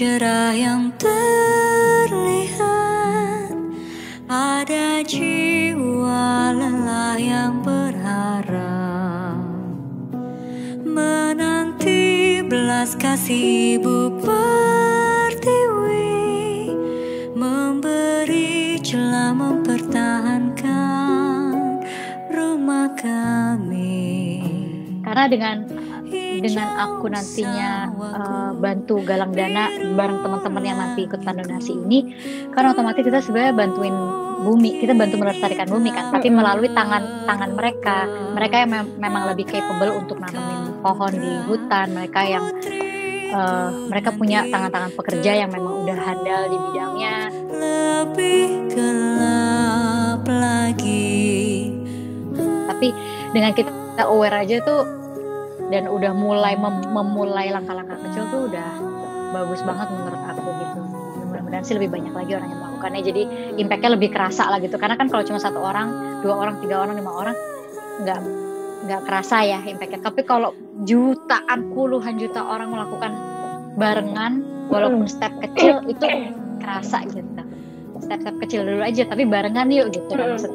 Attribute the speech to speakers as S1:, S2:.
S1: cerah yang terlihat pada jiwa lelah yang berharap menanti belas kasih ibu pertiwi memberi celah mempertahankan rumah kami.
S2: Karena dengan dengan aku nantinya uh, bantu galang dana bareng teman-teman yang nanti ikutan donasi ini kan otomatis kita sebenarnya bantuin bumi kita bantu melestarikan bumi kan tapi melalui tangan tangan mereka. Mereka yang mem memang lebih capable untuk nanamin pohon di hutan mereka yang uh, mereka punya tangan-tangan pekerja yang memang udah handal di bidangnya.
S1: Lebih gelap lagi.
S2: Tapi dengan kita aware aja tuh dan udah mulai mem memulai langkah-langkah kecil tuh udah bagus banget menurut aku gitu. Mudah-mudahan sih lebih banyak lagi orang yang melakukannya. Jadi impactnya lebih kerasa lah gitu. Karena kan kalau cuma satu orang dua orang tiga orang lima orang nggak nggak kerasa ya impactnya. Tapi kalau jutaan puluhan juta orang melakukan barengan walaupun step kecil itu kerasa gitu. Step-step kecil dulu aja tapi barengan yuk gitu. Maksud